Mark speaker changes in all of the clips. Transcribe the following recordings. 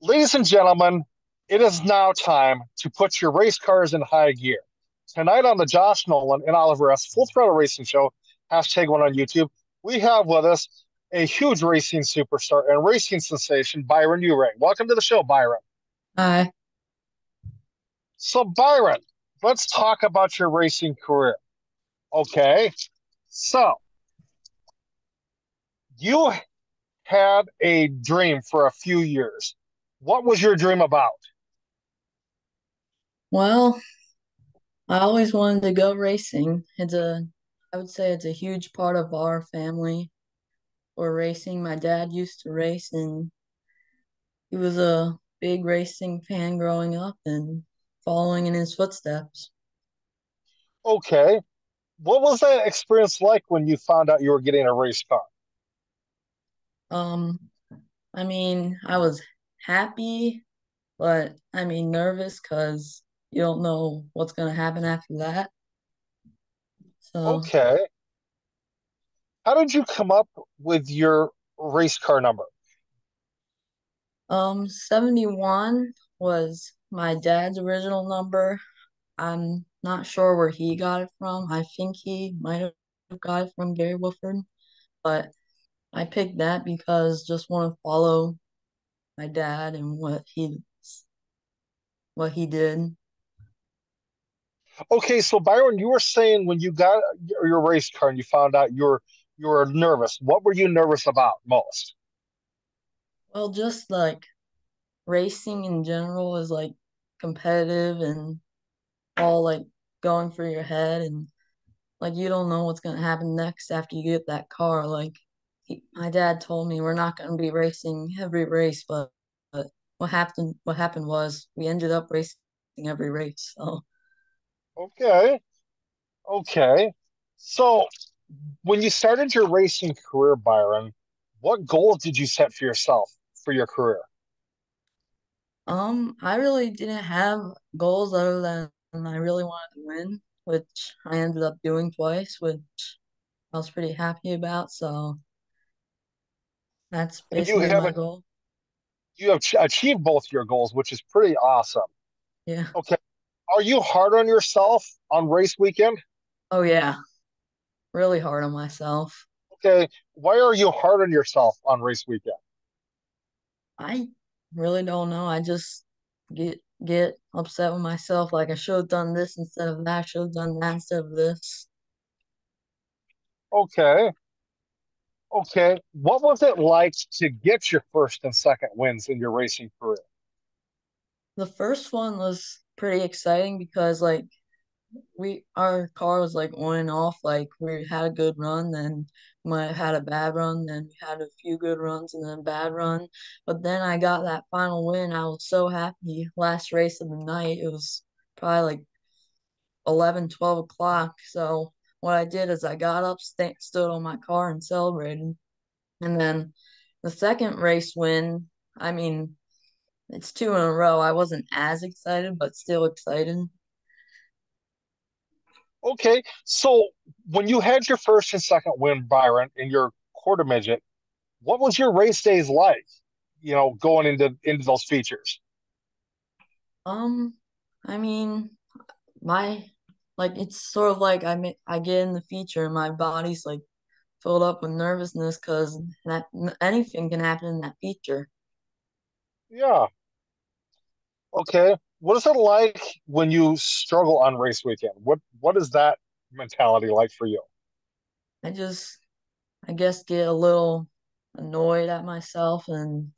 Speaker 1: Ladies and gentlemen, it is now time to put your race cars in high gear. Tonight on the Josh Nolan and Oliver S. Full Throttle Racing Show, hashtag one on YouTube, we have with us a huge racing superstar and racing sensation, Byron Urey. Welcome to the show, Byron.
Speaker 2: Hi.
Speaker 1: So, Byron, let's talk about your racing career. Okay. So, you had a dream for a few years. What was your dream about?
Speaker 2: Well, I always wanted to go racing. It's a, I would say it's a huge part of our family or racing. My dad used to race and he was a big racing fan growing up and following in his footsteps.
Speaker 1: Okay. What was that experience like when you found out you were getting a race car?
Speaker 2: Um, I mean, I was happy, but I mean nervous because you don't know what's gonna happen after that. So,
Speaker 1: Okay. How did you come up with your race car number?
Speaker 2: um, 71 was my dad's original number. I'm not sure where he got it from. I think he might have got it from Gary Wolford, but I picked that because just want to follow my dad and what he what he did.
Speaker 1: Okay, so Byron, you were saying when you got your, race car and you found out you were you were nervous. What were you nervous about most?
Speaker 2: Well, just like racing in general is like competitive and all like going for your head and like you don't know what's gonna happen next after you get that car. Like he, my dad told me we're not gonna be racing every race, but, but what happened what happened was we ended up racing every race. So
Speaker 1: Okay. Okay. So when you started your racing career, Byron, what goals did you set for yourself for your career?
Speaker 2: um I really didn't have goals other than I really wanted to win, which I ended up doing twice, which I was pretty happy about. So that's
Speaker 1: And you
Speaker 2: basically my goal.
Speaker 1: you have achieved both your goals, which is pretty awesome.
Speaker 2: Yeah.
Speaker 1: Okay. Are you hard on yourself on race weekend?
Speaker 2: Oh yeah. Really hard on myself.
Speaker 1: Okay. Why are you hard on yourself on race weekend?
Speaker 2: I really don't know. I just get get upset with myself. Like I should have done this instead of that. I should have done that instead of this.
Speaker 1: Okay. Okay. What was it like to get your first and second wins in your racing career?
Speaker 2: The first one was pretty exciting because like we our car was like on and off. Like we had a good run, then we had a bad run, then we had a few good runs and then a bad run. But then I got that final win. I was so happy. Last race of the night. It was probably like 11, 12 o'clock. So what I did is I got up, sta stood on my car and celebrated. And then the second race win, I mean, it's two in a row. I wasn't as excited, but still excited.
Speaker 1: Okay. So when you had your first and second win, Byron, in your quarter midget, what was your race days like? You know, going into into those features.
Speaker 2: Um, I mean, my like it's sort of like I I get in the feature and my body's like filled up with nervousness because that anything can happen in that feature.
Speaker 1: Yeah. Okay. What is it like when you struggle on race weekend? What what is that mentality like for you?
Speaker 2: I just I guess get a little annoyed at myself and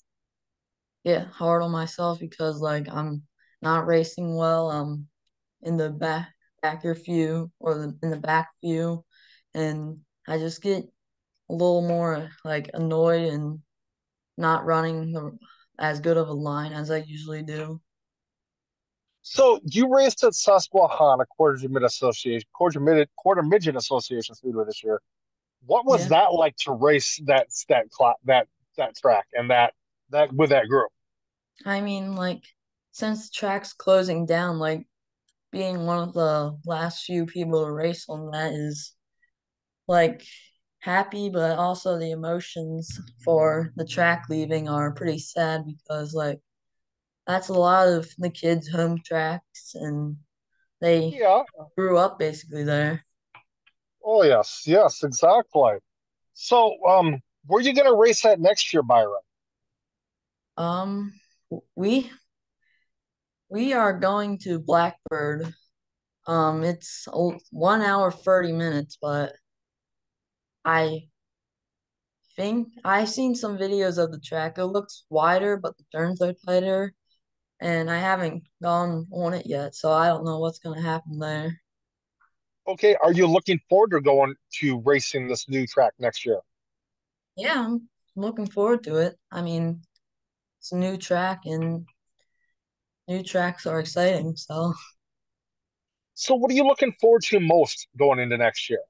Speaker 2: get hard on myself because like I'm not racing well. I'm in the back backer few or the, in the back few, and I just get a little more like annoyed and not running the, as good of a line as I usually do.
Speaker 1: So you raced at Susquehanna Quarter Mid Association, Quarter Mid Quarter Midget Association Speedway this year. What was
Speaker 2: Yeah,
Speaker 1: that like to race that that that that track and that that with that group?
Speaker 2: I mean like since the track's closing down, like being one of the last few people to race on that is like happy, but also the emotions for the track leaving are pretty sad because like that's a lot of the kids' home tracks, and they
Speaker 1: Yeah.
Speaker 2: grew up basically there.
Speaker 1: Oh yes, yes, exactly. So, um, where you gonna race at next year, Byron?
Speaker 2: Um, we we are going to Blackbird. Um, it's one hour 30 minutes, but I think I've seen some videos of the track. It looks wider, but the turns are tighter, and I haven't gone on it yet, so I don't know what's gonna happen there.
Speaker 1: Okay, are you looking forward to going to racing this new track next year?
Speaker 2: Yeah, I'm looking forward to it. I mean, it's a new track, and new tracks are exciting, so.
Speaker 1: So, what are you looking forward to most going into next year?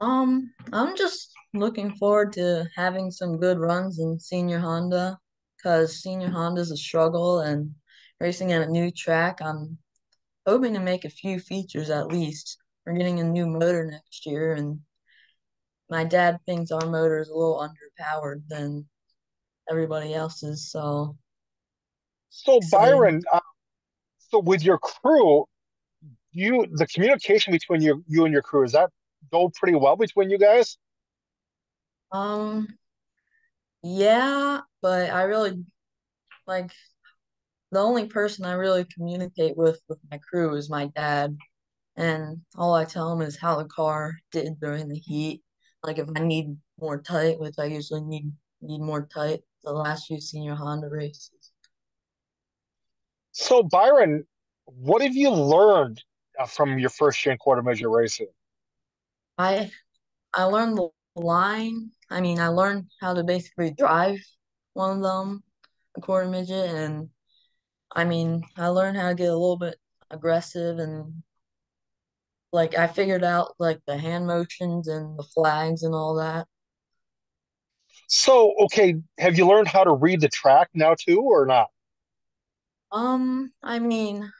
Speaker 2: Um, I'm just looking forward to having some good runs in senior Honda because senior Honda is a struggle and racing at a new track. I'm hoping to make a few features at least. We're getting a new motor next year, and my dad thinks our motor is a little underpowered than everybody else's. So,
Speaker 1: So. Byron, uh, so with your crew, you the communication between you you and your crew, is that go pretty well between you guys?
Speaker 2: Um, yeah, but I really like the only person I really communicate with with my crew is my dad, and all I tell him is how the car did during the heat. Like if I need more tight, which I usually need need more tight the last few senior Honda races.
Speaker 1: So, Byron, what have you learned uh, from your first year in quarter midget racing?
Speaker 2: I I learned the line. I mean, I learned how to basically drive one of them, a quarter midget, and I mean, I learned how to get a little bit aggressive and like I figured out like the hand motions and the flags and all that.
Speaker 1: So, okay, have you learned how to read the track now too, or not?
Speaker 2: Um, I mean,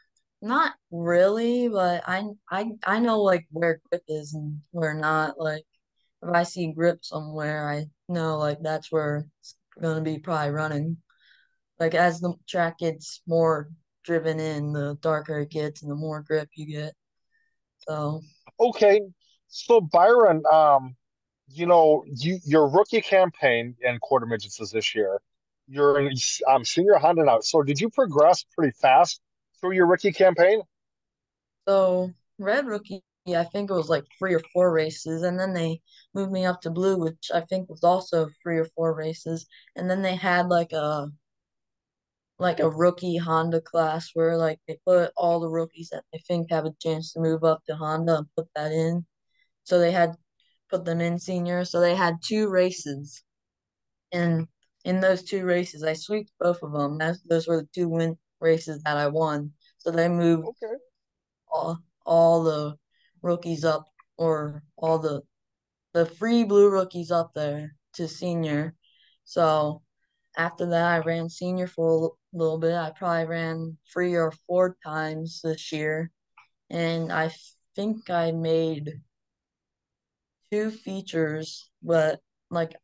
Speaker 2: not really, but I I I know like where grip is and where not. Like if I see grip somewhere, I know like that's where it's gonna be probably running. Like as the track gets more driven in, the darker it gets and the more grip you get. So,
Speaker 1: Okay, so Byron, um, you know, you your rookie campaign in quarter midgets is this year. You're in um, senior Honda now. So did you progress pretty fast through your rookie campaign?
Speaker 2: so red rookie, I think it was like three or four races, and then they moved me up to blue, which I think was also three or four races, and then they had like a like a rookie Honda class where like they put all the rookies that they think have a chance to move up to Honda and put that in. So they had put them in senior. So they had two races, and in those two races, I swept both of them. That's, those were the two win races that I won. So they moved
Speaker 1: Okay.
Speaker 2: all all the rookies up, or all the the free blue rookies up there to senior. So after that, I ran senior for a little bit. I probably ran three or four times this year, and I think I made two features, but like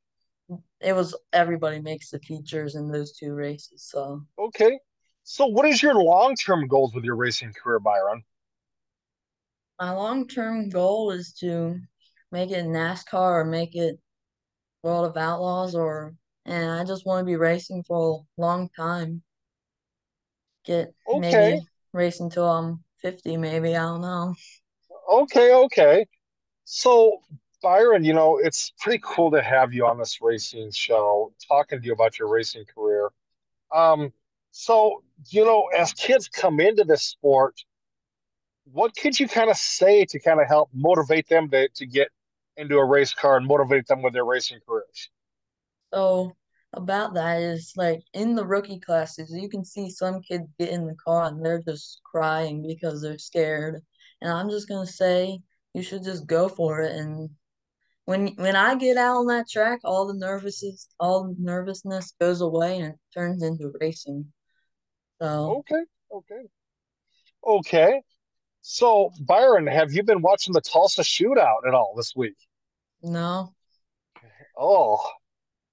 Speaker 2: it was everybody makes the features in those two races. So
Speaker 1: Okay. So what is your long-term goals with your racing career, Byron?
Speaker 2: my long-term goal is to make it NASCAR or make it World of Outlaws or and I just want to be racing for a long time. Get
Speaker 1: Okay.
Speaker 2: maybe race until I'm 50, maybe. I don't know.
Speaker 1: Okay, okay. So Byron, you know, it's pretty cool to have you on this racing show, talking to you about your racing career. Um, so, you know, as kids come into this sport, what could you kind of say to kind of help motivate them to, to get into a race car and motivate them with their racing careers?
Speaker 2: So about that is like in the rookie classes, you can see some kids get in the car and they're just crying because they're scared. And I'm just gonna say you should just go for it. And when when I get out on that track, all the nervousness all the nervousness goes away and it turns into racing. So
Speaker 1: Okay, okay, okay. So, Byron, have you been watching the Tulsa shootout at all this week?
Speaker 2: no.
Speaker 1: Oh,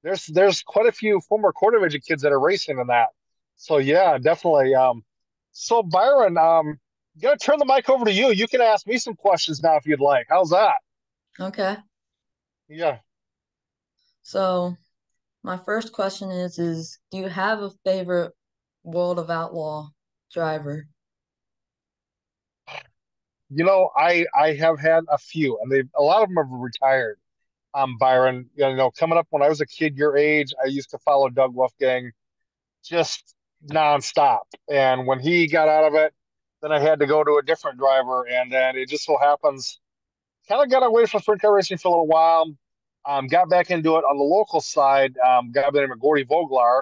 Speaker 1: there's there's quite a few former quarter midget kids that are racing in that. So yeah, definitely. Um, so Byron, um, gonna turn the mic over to you. You can ask me some questions now if you'd like. How's that?
Speaker 2: Okay.
Speaker 1: Yeah.
Speaker 2: So my first question is is do you have a favorite World of Outlaw driver?
Speaker 1: You know, I I have had a few, and they a lot of them have retired. Um, Byron, you know, coming up when I was a kid your age, I used to follow Doug Wolfgang just nonstop. And when he got out of it, then I had to go to a different driver, and then it just so happens kind of got away from sprint car racing for a little while. Um, got back into it on the local side. Um, got by the name of Gordy Voglar,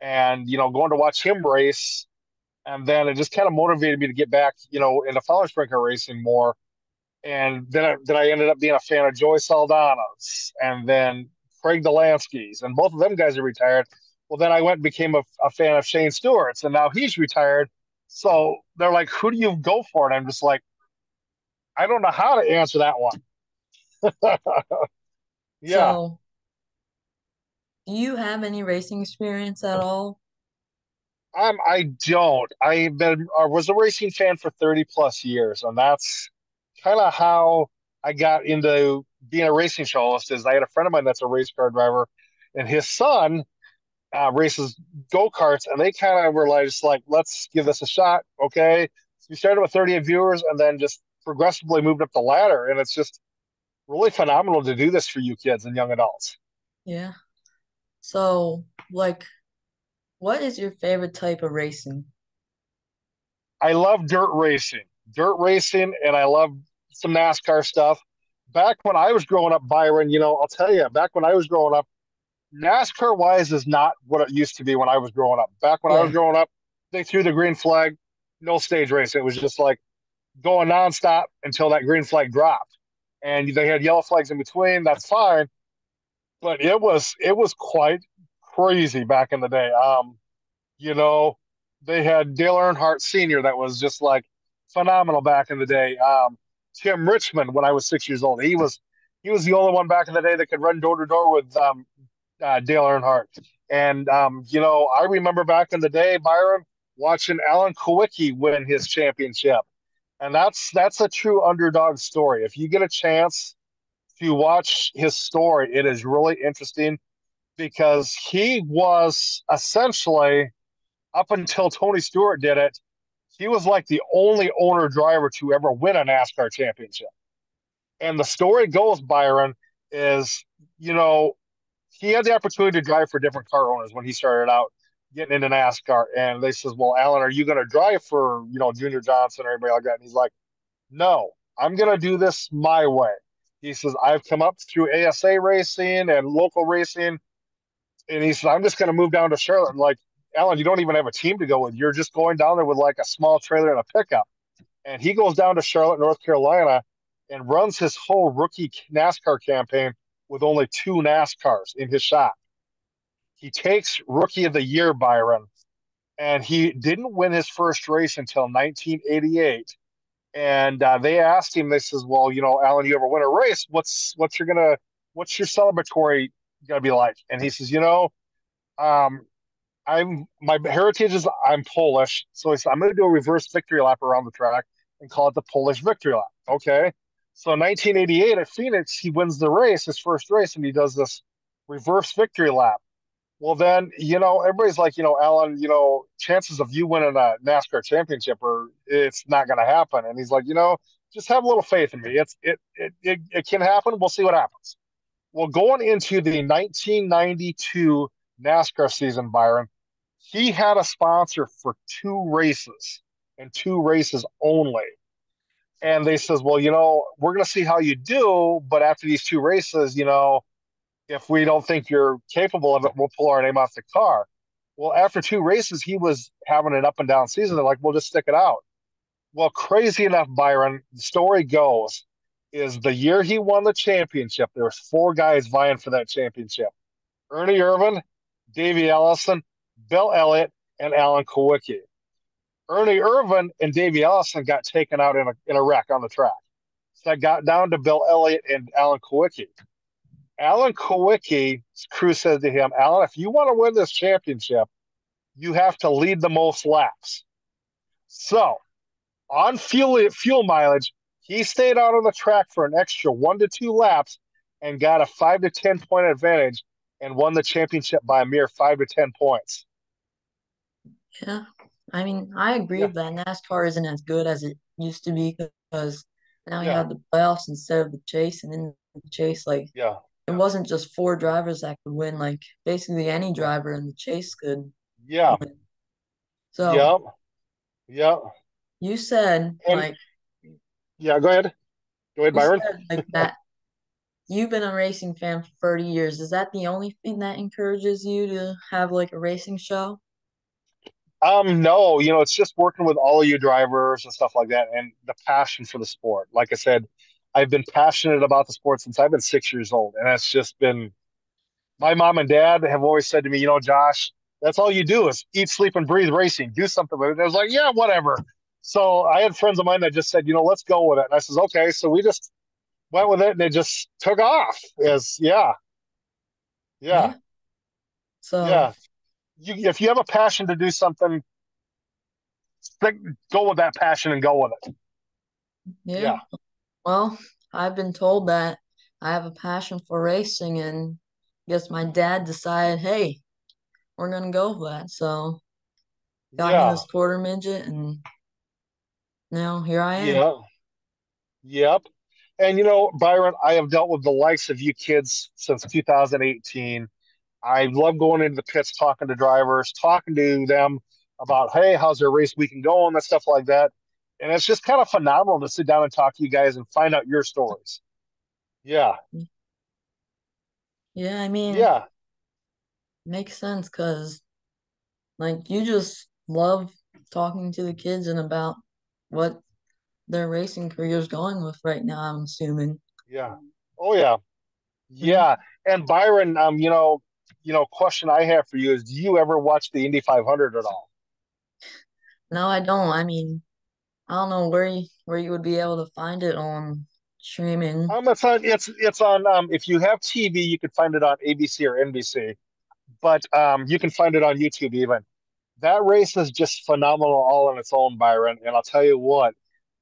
Speaker 1: and you know, going to watch him race, and then it just kind of motivated me to get back, you know, into following sprint car racing more. And then I, then I ended up being a fan of Joey Saldana's, and then Craig Dollansky's, and both of them guys are retired. Well, then I went and became a, a fan of Shane Stewart's, and now he's retired. So they're like, "Who do you go for?" And I'm just like, I don't know how to answer that one. yeah.
Speaker 2: So do you have any racing experience at all?
Speaker 1: Um, I don't. I've been I was a racing fan for 30 plus years, and that's kind of how I got into being a racing host. Is I had a friend of mine that's a race car driver, and his son uh, races go karts, and they kind of were like, just like, let's give this a shot. Okay, so we started with 38 viewers, and then just progressively moved up the ladder, and it's just really phenomenal to do this for you kids and young adults.
Speaker 2: Yeah. So, like, what is your favorite type of racing?
Speaker 1: I love dirt racing, dirt racing, and I love some NASCAR stuff. Back when I was growing up, Byron, you know, I'll tell you, back when I was growing up, NASCAR wise is not what it used to be when I was growing up. Back when I was growing up, they threw the green flag, no stage race. It was just like going nonstop until that green flag dropped. And they had yellow flags in between. That's fine. But it was it was quite crazy back in the day. Um, you know, they had Dale Earnhardt Sr. that was just like phenomenal back in the day. Um, Tim Richmond, when I was six years old, he was he was the only one back in the day that could run door to door with um, uh, Dale Earnhardt. And um, you know, I remember back in the day, Byron watching Alan Kulwicki win his championship, and that's that's a true underdog story. If you get a chance to watch his story, it is really interesting because he was essentially up until Tony Stewart did it, he was like the only owner driver to ever win a NASCAR championship. And the story goes, Byron, is you know he had the opportunity to drive for different car owners when he started out getting into NASCAR. And they says, Well, Alan, are you gonna drive for, you know, Junior Johnson or anybody like that? And he's like, No, I'm gonna do this my way. He says, I've come up through ASA racing and local racing. And he said, I'm just gonna move down to Charlotte. And like, Alan, you don't even have a team to go with. You're just going down there with like a small trailer and a pickup. And he goes down to Charlotte, North Carolina, and runs his whole rookie NASCAR campaign with only two NASCARs in his shop. He takes Rookie of the Year, Byron, and he didn't win his first race until 1988. And uh, they asked him, they says, "Well, you know, Alan, you ever win a race? What's what's your gonna what's your celebratory gonna be like?" And he says, "You know, um, I'm my heritage is I'm Polish, so said I'm gonna do a reverse victory lap around the track and call it the Polish victory lap." Okay, so 1988 at Phoenix, he wins the race, his first race, and he does this reverse victory lap. Well, then, you know, everybody's like, you know, Alan, you know, chances of you winning a NASCAR championship are it's not going to happen. And he's like, you know, just have a little faith in me. It's it it it, it can happen. We'll see what happens. Well, going into the 1992 NASCAR season, Byron, he had a sponsor for two races and two races only. And they says, well, you know, we're going to see how you do, but after these two races, you know, if we don't think you're capable of it, we'll pull our name off the car. Well, after two races, he was having an up and down season. They're like, we'll just stick it out. Well, crazy enough, Byron, the story goes is the year he won the championship, there was four guys vying for that championship. Ernie Irvan, Davey Allison, Bill Elliott, and Alan Kulwicki. Ernie Irvan and Davey Allison got taken out in a, in a wreck on the track. So that got down to Bill Elliott and Alan Kulwicki. Alan Kulwicki's crew said to him, Alan, if you want to win this championship, you have to lead the most laps. So on fuel fuel mileage, he stayed out on the track for an extra one to two laps and got a five to ten point advantage and won the championship by a mere five to ten points.
Speaker 2: Yeah, I mean, I agree
Speaker 1: Yeah.
Speaker 2: that NASCAR isn't as good as it used to be because now you
Speaker 1: Yeah.
Speaker 2: have the playoffs instead of the chase, and in the chase, like
Speaker 1: Yeah,
Speaker 2: it wasn't just four drivers that could win. Like basically any driver in the chase could
Speaker 1: yeah,
Speaker 2: win. So
Speaker 1: yep, yep.
Speaker 2: you said
Speaker 1: And-
Speaker 2: like
Speaker 1: Yeah, go ahead. Go ahead, Byron.
Speaker 2: said like that you've been a racing fan for 30 years. Is that the only thing that encourages you to have like a racing show?
Speaker 1: Um, no, you know, it's just working with all of you drivers and stuff like that, and the passion for the sport. Like I said, I've been passionate about the sport since I've been six years old, and it's just been my mom and dad have always said to me, you know, Josh, that's all you do is eat, sleep, and breathe racing. Do something with it. And I was like, yeah, whatever. So I had friends of mine that just said, you know, let's go with it. And I says, okay. So we just went with it, and it just took off. As yeah, yeah,
Speaker 2: So
Speaker 1: yeah. You, if you have a passion to do something, think, go with that passion and go with it.
Speaker 2: yeah.
Speaker 1: Yeah.
Speaker 2: Well, I've been told that I have a passion for racing, and I guess my dad decided, hey, we're gonna go for that. So got me
Speaker 1: Yeah,
Speaker 2: this quarter midget, and now here I am.
Speaker 1: yeah, yep. And you know, Byron, I have dealt with the likes of you kids since 2018. I love going into the pits, talking to drivers, talking to them about, hey, how's their race weekend going, and stuff like that. And it's just kind of phenomenal to sit down and talk to you guys and find out your stories. Yeah,
Speaker 2: Yeah, I mean,
Speaker 1: yeah,
Speaker 2: makes sense because like you just love talking to the kids and about what their racing career is going with right now, I'm assuming.
Speaker 1: yeah. Oh yeah, yeah. And Byron, um, you know, you know, question I have for you is, do you ever watch the Indy 500 at all?
Speaker 2: No, I don't. I mean, I don't know where you where you would be able to find it on streaming.
Speaker 1: It's on. It's it's on. Um, if you have TV, you can find it on ABC or NBC, but um, you can find it on YouTube even. That race is just phenomenal all on its own, Byron. And I'll tell you what,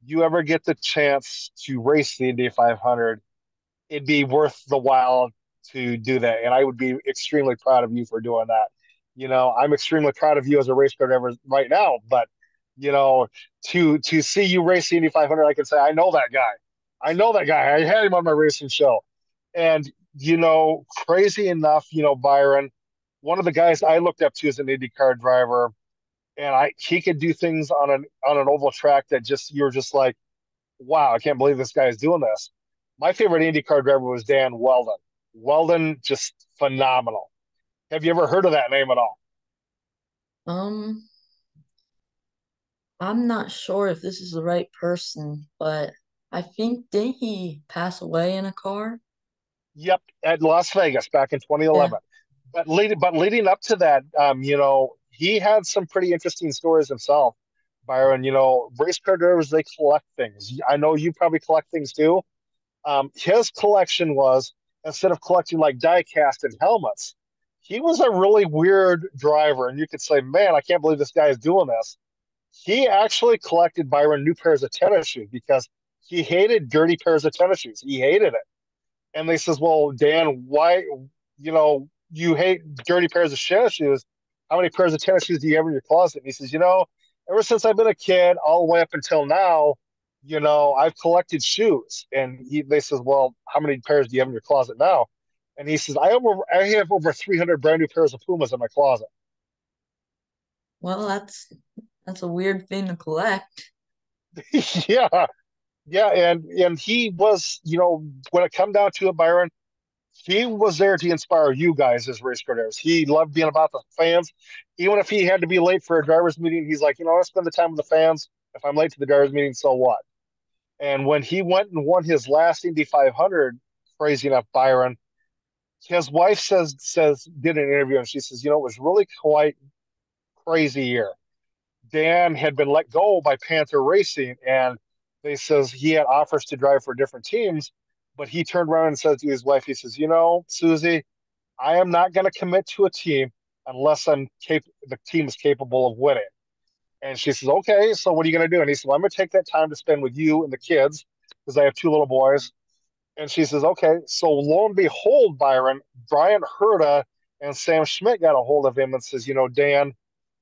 Speaker 1: you ever get the chance to race the Indy 500, it'd be worth the while to do that. And I would be extremely proud of you for doing that. You know, I'm extremely proud of you as a race car driver right now, but you know, to to see you race the Indy 500, I can say I know that guy. I know that guy. I had him on my racing show. And, you know, crazy enough, you know, Byron, one of the guys I looked up to as an IndyCar driver, and I he could do things on an on an oval track that just you're just like, wow, I can't believe this guy is doing this. My favorite IndyCar driver was Dan Wheldon. Wheldon, just phenomenal. Have you ever heard of that name at all?
Speaker 2: Um, I'm not sure if this is the right person, but I think didn't he pass away in a car?
Speaker 1: Yep, at Las Vegas back in 2011. But leading, but leading up to that, um, you know, he had some pretty interesting stories himself. Byron, you know, race car drivers they collect things. I know you probably collect things too. Um, his collection was instead of collecting like die cast and helmets, he was a really weird driver, and you could say, "Man, I can't believe this guy is doing this." He actually collected Byron new pairs of tennis shoes because he hated dirty pairs of tennis shoes. He hated it and they says, "Well, Dan, why, you know, you hate dirty pairs of tennis shoes? How many pairs of tennis shoes do you have in your closet?" And he says, "You know, ever since I've been a kid, all the way up until now, you know, I've collected shoes." And he, they says, "Well, how many pairs do you have in your closet now?" And he says, "I have over, I have over 300 brand new pairs of Pumas in my closet."
Speaker 2: Well, that's that's a weird thing to collect.
Speaker 1: yeah, yeah, and and he was, you know, when it come down to it, Byron, he was there to inspire you guys as race car. He loved being about the fans. Even if he had to be late for a driver's meeting, he's like, you know, I spend the time with the fans. If I'm late to the driver's meeting, so what? And when he went and won his last Indy 500, crazy enough, Byron, his wife says says did an interview and she says, you know, it was really quite crazy year. Dan had been let go by Panther Racing, and they says he had offers to drive for different teams, but he turned around and said to his wife, he says, "You know, Susie, I am not going to commit to a team unless I'm cap- the team is capable of winning. And she says, okay, so what are you going to do? And he said, well, I'm going to take that time to spend with you and the kids because I have two little boys. And she says, okay. So lo and behold, Byron, Bryan Herta and Sam Schmidt got a hold of him and says, you know, Dan,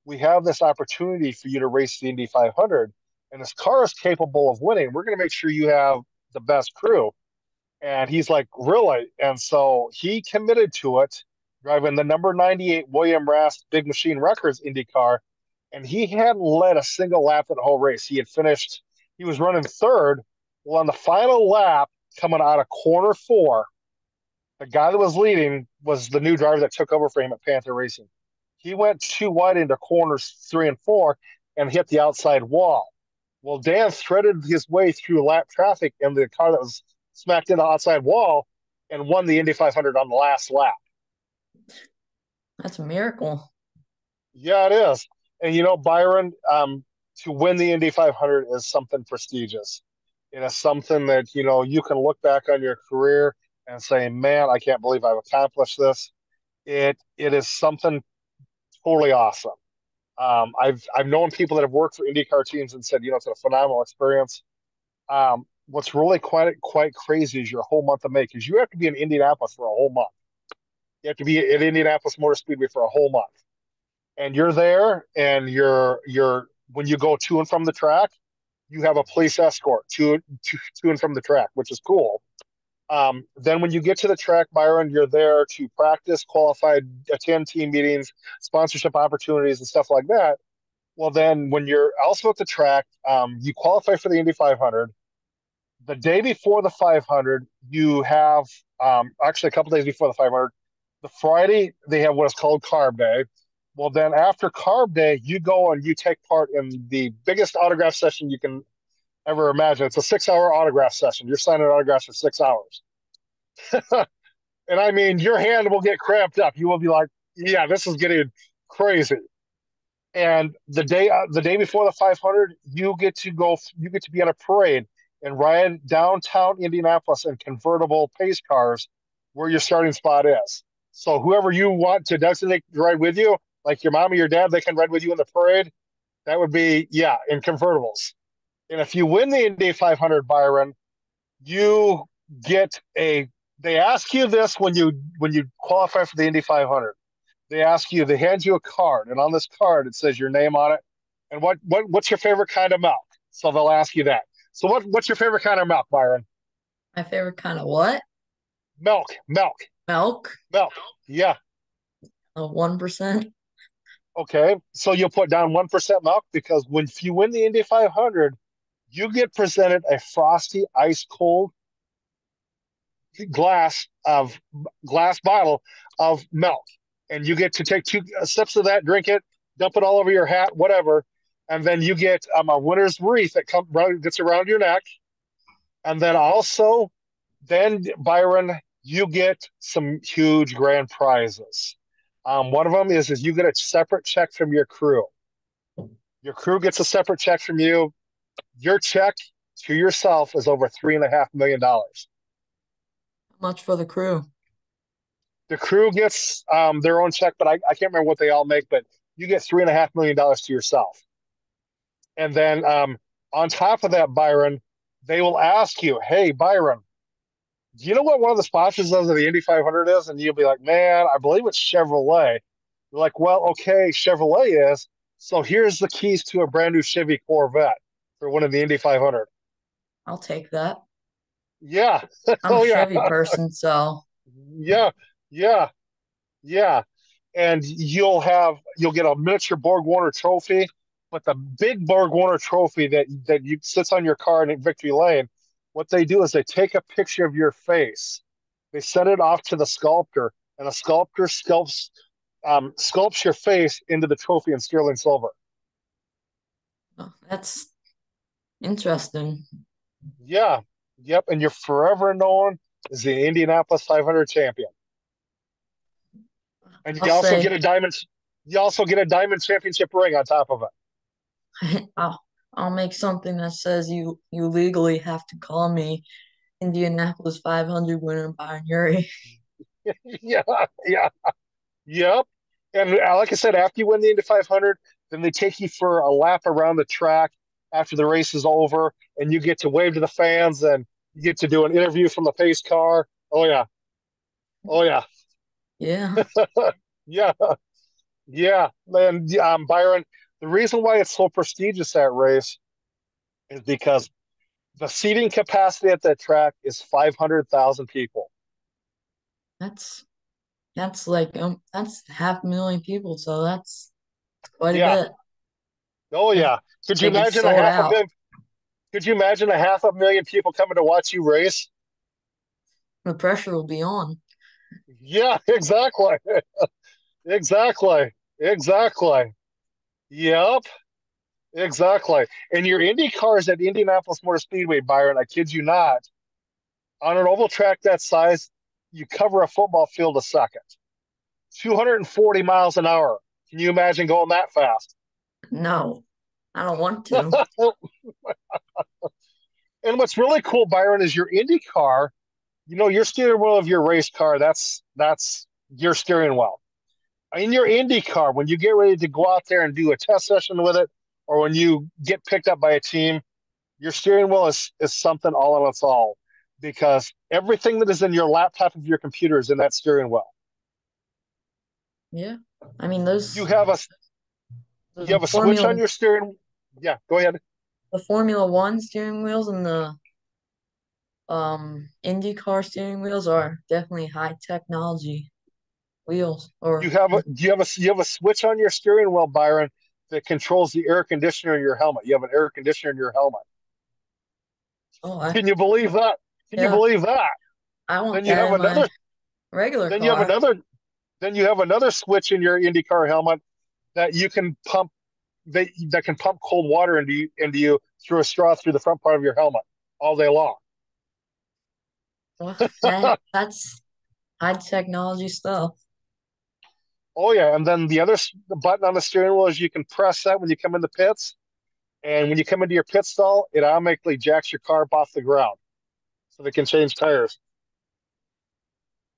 Speaker 1: we have this opportunity for you to race the Indy 500, and this car is capable of winning. We're going to make sure you have the best crew. And he's like, really? And so he committed to it, driving the number 98 William Rast Big Machine Records Indy car. And he hadn't led a single lap in the whole race. He had finished, he was running third. Well, on the final lap, coming out of corner four, the guy that was leading was the new driver that took over for him at Panther Racing. He went too wide into corners three and four and hit the outside wall. Well, Dan threaded his way through lap traffic in the car that was smacked in the outside wall and won the Indy 500 on the last lap.
Speaker 2: That's a miracle.
Speaker 1: Yeah, it is. And you know, Byron, um, to win the Indy 500 is something prestigious. It is something that you know you can look back on your career and say, "Man, I can't believe I've accomplished this." It it is something totally awesome. Um, I've I've known people that have worked for IndyCar teams and said, you know, it's a phenomenal experience. Um, what's really quite quite crazy is your whole month of May because you have to be in Indianapolis for a whole month. You have to be at Indianapolis Motor Speedway for a whole month, and you're there, and you're you're when you go to and from the track, you have a police escort to to, to and from the track, which is cool. Um, then when you get to the track, Byron, you're there to practice, qualify, attend team meetings, sponsorship opportunities, and stuff like that. Well, then when you're also at the track, um, you qualify for the Indy 500. The day before the 500, you have um, actually a couple days before the 500. The Friday they have what is called Carb Day. Well, then after Carb Day, you go and you take part in the biggest autograph session you can ever imagine. It's a six hour autograph session. You're signing autographs for six hours. and I mean, your hand will get cramped up. You will be like, yeah, this is getting crazy. And the day uh, the day before the 500, you get to go. You get to be on a parade and ride downtown Indianapolis in convertible pace cars, where your starting spot is. So whoever you want to designate to ride with you, like your mom or your dad, they can ride with you in the parade. That would be yeah, in convertibles. And if you win the Indy 500, Byron, you get a. They ask you this when you when you qualify for the Indy 500. They ask you. They hand you a card, and on this card it says your name on it, and what what what's your favorite kind of milk. So they'll ask you that. So what what's your favorite kind of milk, Byron?
Speaker 2: My favorite kind of what?
Speaker 1: Milk, milk,
Speaker 2: milk,
Speaker 1: milk. Yeah.
Speaker 2: One percent.
Speaker 1: Okay, so you'll put down one percent milk because when if you win the Indy 500, you get presented a frosty, ice cold glass of glass bottle of milk, and you get to take two sips of that, drink it, dump it all over your hat, whatever, and then you get um, a winner's wreath that comes gets around your neck, and then also, then Byron, you get some huge grand prizes. Um, one of them is is you get a separate check from your crew. Your crew gets a separate check from you your check to yourself is over three and a half million dollars.
Speaker 2: How much for the crew?
Speaker 1: The crew gets um, their own check, but I, I can't remember what they all make, but you get three and a half million dollars to yourself. And then um, on top of that, Byron, they will ask you, hey, Byron, do you know what one of the sponsors of the Indy 500 is? And you'll be like, man, I believe it's Chevrolet. You're like, well, okay, Chevrolet is. So here's the keys to a brand new Chevy Corvette for winning the Indy 500.
Speaker 2: I'll take that.
Speaker 1: Yeah.
Speaker 2: I'm oh, a Chevy yeah. person, so.
Speaker 1: Yeah, yeah, yeah. And you'll have you'll get a miniature Borg Warner trophy, but the big Borg Warner trophy that that you sits on your car in Victory Lane. What they do is they take a picture of your face, they send it off to the sculptor, and the sculptor sculpts um, sculpts your face into the trophy in sterling silver.
Speaker 2: Oh, that's Interesting.
Speaker 1: Yeah. Yep. And you're forever known as the Indianapolis 500 champion. And you I'll also say, get a diamond. You also get a diamond championship ring on top of
Speaker 2: it. I'll I'll make something that says you you legally have to call me Indianapolis 500 winner Byron Urey.
Speaker 1: yeah, yeah, yep. And uh, like I said, after you win the Indy 500, then they take you for a lap around the track after the race is over, and you get to wave to the fans and you get to do an interview from the pace car. Oh yeah, oh yeah,
Speaker 2: Yeah.
Speaker 1: yeah, yeah. And um, Byron, the reason why it's so prestigious that race is because the seating capacity at that track is 500,000 people.
Speaker 2: That's that's like um that's half a million people, so that's quite a
Speaker 1: Yeah.
Speaker 2: bit.
Speaker 1: Oh yeah. Could you imagine a half a million? Could you imagine a half a million people coming to watch you race?
Speaker 2: The pressure will be on.
Speaker 1: Yeah, exactly. Exactly. Exactly. Yep. Exactly. And your Indy cars at Indianapolis Motor Speedway, Byron, I kid you not, on an oval track that size, you cover a football field a second. 240 miles an hour. Can you imagine going that fast?
Speaker 2: No, I don't want to.
Speaker 1: And what's really cool, Byron, is your Indy car, you know, your steering wheel of your race car, that's that's your steering wheel. In your Indy car, when you get ready to go out there and do a test session with it, or when you get picked up by a team, your steering wheel is, is something all on its own because everything that is in your laptop of your computer is in that steering wheel.
Speaker 2: Yeah. I mean those
Speaker 1: You have a you have a switch on your steering. Yeah, go ahead.
Speaker 2: the Formula One steering wheels and the um IndyCar steering wheels are definitely high technology wheels Or You
Speaker 1: have a you have a you have a switch on your steering wheel, Byron, that controls the air conditioner in your helmet. You have an air conditioner in your helmet.
Speaker 2: oh I
Speaker 1: Can you believe that? Can you believe that?
Speaker 2: I want
Speaker 1: Then you
Speaker 2: that
Speaker 1: have another
Speaker 2: regular
Speaker 1: then you have another then you have another switch in your IndyCar helmet that you can pump that that can pump cold water into you, into you through a straw through the front part of your helmet all day long.
Speaker 2: Well, that that's high technology stuff.
Speaker 1: Oh yeah, and then the other the button on the steering wheel is you can press that when you come in the pits, and when you come into your pit stall, it automatically jacks your car up off the ground so they can change tires.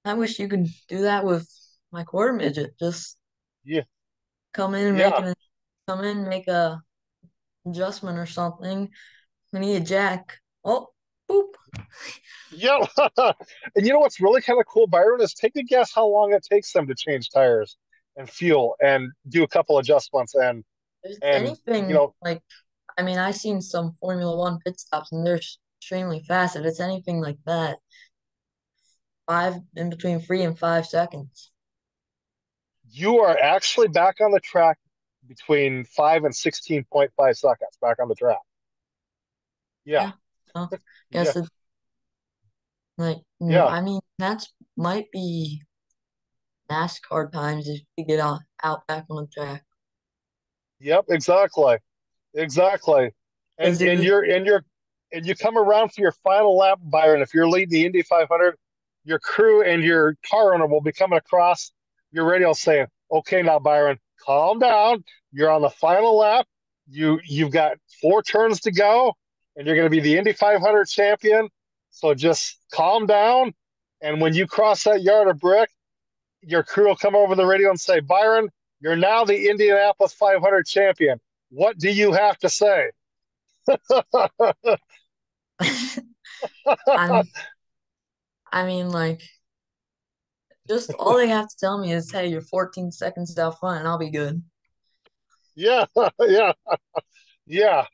Speaker 2: I wish you could do that with my quarter midget. Just
Speaker 1: Yeah,
Speaker 2: come in and make an come in, make a adjustment or something. We need a jack. Oh, boop.
Speaker 1: yeah. and you know what's really kind of cool, Byron, is take a guess how long it takes them to change tires and fuel and do a couple adjustments and
Speaker 2: it's
Speaker 1: and you
Speaker 2: anything
Speaker 1: know
Speaker 2: like, I mean, I've seen some Formula One pit stops and they're extremely fast. If it's anything like that, five in between three and five seconds.
Speaker 1: You are actually back on the track between five and sixteen point five seconds back on the track. Yeah,
Speaker 2: Yeah. So
Speaker 1: yeah,
Speaker 2: it like mm,
Speaker 1: yeah.
Speaker 2: I mean that's might be NASCAR times if you get out out back on the track.
Speaker 1: Yep, exactly. Exactly. And and you're and you're and you come around for your final lap, Byron. If you're leading the Indy 500, your crew and your car owner will be coming across your radio saying, "Okay, now Byron, calm down. You're on the final lap. You you've got four turns to go, and you're going to be the Indy 500 champion. So just calm down. And when you cross that yard of brick, your crew will come over the radio and say, Byron, you're now the Indianapolis 500 champion. What do you have to say?
Speaker 2: I mean like just all they have to tell me is hey you're 14 seconds out front and I'll be good.
Speaker 1: yeah, yeah, yeah,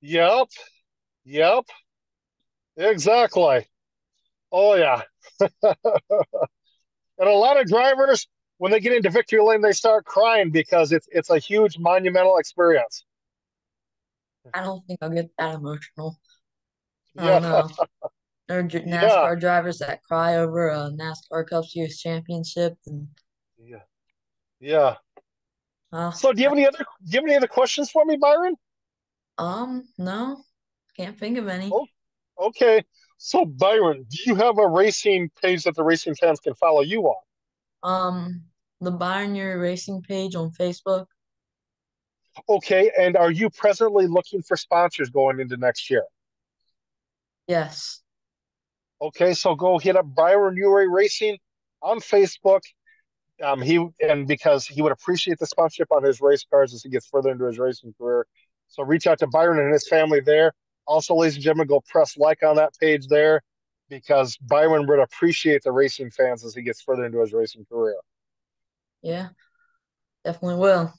Speaker 1: yep, yep, exactly. Oh, yeah. And a lot of drivers, when they get into victory lane, they start crying because it's it's a huge monumental experience.
Speaker 2: I don't think I'll get that emotional. I
Speaker 1: Yeah,
Speaker 2: There are
Speaker 1: yeah,
Speaker 2: NASCAR drivers that cry over a NASCAR Cup Series championship and
Speaker 1: yeah, yeah.
Speaker 2: uh
Speaker 1: So, do you have any other do you have any other questions for me, Byron?
Speaker 2: um no, can't think of any.
Speaker 1: Oh, okay. So, Byron, do you have a racing page that the racing fans can follow you on?
Speaker 2: Um the Byron Your Racing page on Facebook.
Speaker 1: Okay, and are you presently looking for sponsors going into next year?
Speaker 2: Yes.
Speaker 1: Okay, so go hit up Byron Urey Racing on Facebook. Um, he and because he would appreciate the sponsorship on his race cars as he gets further into his racing career. So reach out to Byron and his family there. Also, ladies and gentlemen, go press like on that page there because Byron would appreciate the racing fans as he gets further into his racing career.
Speaker 2: Yeah, definitely will.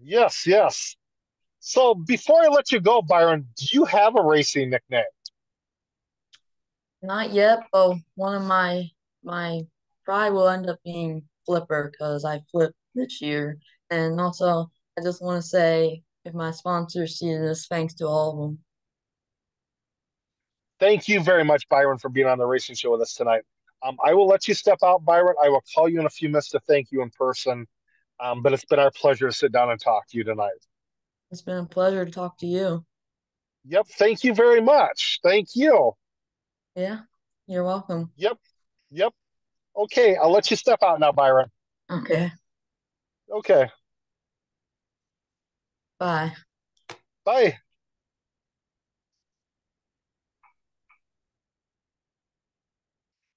Speaker 1: Yes, yes. So before I let you go, Byron, do you have a racing nickname?
Speaker 2: Not yet, but one of my my probably will end up being Flipper because I flipped this year. And also, I just want to say if my sponsors see this, thanks to all of them.
Speaker 1: Thank you very much, Byron, for being on the racing show with us tonight. Um, I will let you step out, Byron. I will call you in a few minutes to thank you in person. Um, but it's been our pleasure to sit down and talk to you tonight.
Speaker 2: It's been a pleasure to talk to you.
Speaker 1: Yep. Thank you very much. Thank you.
Speaker 2: Yeah. You're welcome.
Speaker 1: Yep. Yep. Okay. I'll let you step out now, Byron.
Speaker 2: Okay.
Speaker 1: Okay.
Speaker 2: Bye.
Speaker 1: Bye.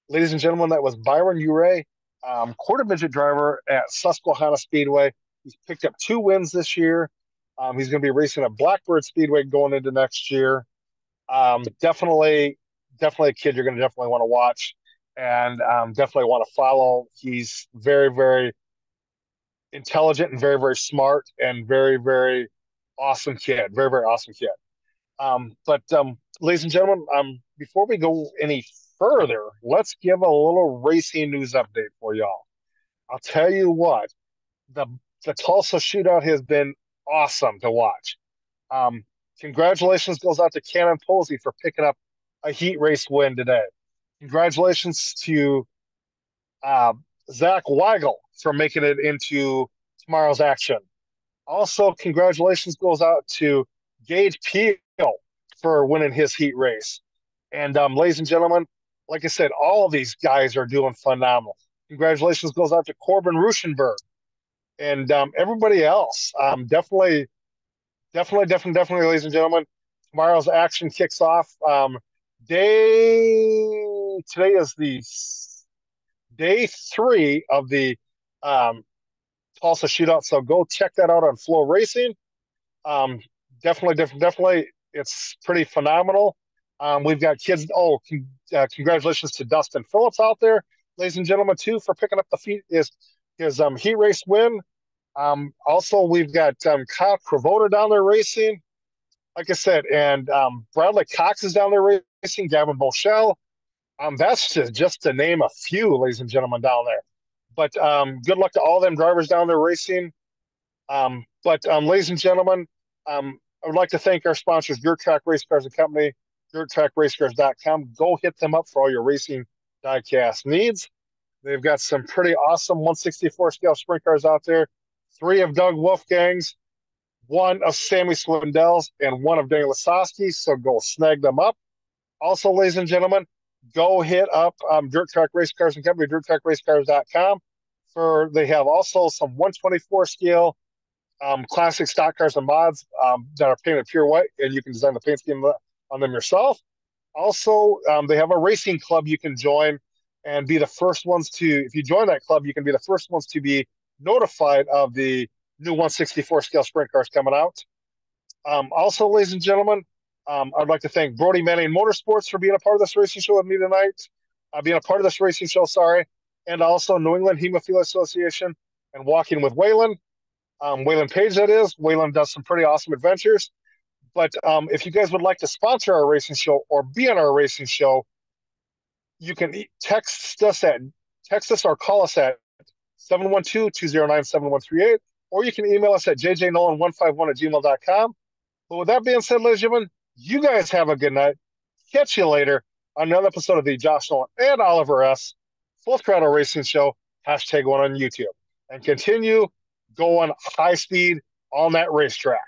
Speaker 1: Ladies and gentlemen, that was Byron Urey, um, quarter midget driver at Susquehanna Speedway. He's picked up two wins this year. Um, he's going to be racing at Blackbird Speedway going into next year. Um, definitely, definitely a kid you're going to definitely want to watch and um, definitely want to follow. He's very, very intelligent and very, very smart and very, very awesome kid. Very, very awesome kid. Um, but um, ladies and gentlemen, um, before we go any further, let's give a little racing news update for y'all. I'll tell you what, the the Tulsa shootout has been awesome to watch. Um, congratulations goes out to Cannon Posey for picking up a heat race win today. Congratulations to uh, Zach Weigel for making it into tomorrow's action. Also, congratulations goes out to Gage Peel for winning his heat race. And um, ladies and gentlemen, like I said, all of these guys are doing phenomenal. Congratulations goes out to Corbin Rueschenberg and um, everybody else. Um, definitely, definitely, definitely, definitely, ladies and gentlemen, tomorrow's action kicks off. Um, day today is the day three of the um, Tulsa shootout. So go check that out on FloRacing. Um, definitely, definitely, definitely, it's pretty phenomenal. Um, we've got kids. Oh, con- uh, congratulations to Dustin Phillips out there, ladies and gentlemen, too, for picking up the feet his his um, heat race win. Um, also, we've got um, Kyle Cravota down there racing, like I said, and um, Bradley Cox is down there racing. Gavin Bochelle. Um, that's just just to name a few, ladies and gentlemen, down there. But um, good luck to all them drivers down there racing. Um, but um, ladies and gentlemen, um, I would like to thank our sponsors, Dirt Track Race Cars and Company, DirtTrackRacecars.com. Go hit them up for all your racing diecast needs. They've got some pretty awesome 164 scale sprint cars out there. Three of Doug Wolfgang's, one of Sammy Swindell's, and one of Daniel Lasoski's. So go snag them up. Also, ladies and gentlemen, go hit up um, Dirt Track Race Cars and Company, DirtTrackRacecars.com. For they have also some 124 scale um, classic stock cars and mods um, that are painted pure white, and you can design the paint scheme on them yourself. Also, um, they have a racing club you can join and be the first ones to. If you join that club, you can be the first ones to be notified of the new 164 scale sprint cars coming out. Um, also, ladies and gentlemen, um, I'd like to thank Brody Manning Motorsports for being a part of this racing show with me tonight, uh, being a part of this racing show, sorry, and also New England Hemophilia Association and Walking with Waylon. Um, Waylon Page, that is. Waylon does some pretty awesome adventures. But um, if you guys would like to sponsor our racing show or be on our racing show, you can text us at text us or call us at 712-209-7138, or you can email us at jjnolan151 at gmail.com. But with that being said, ladies and gentlemen, you guys have a good night. Catch you later on another episode of the Josh Nolan and Oliver S. Full Throttle Racing Show, hashtag one on YouTube. And continue going high speed on that racetrack.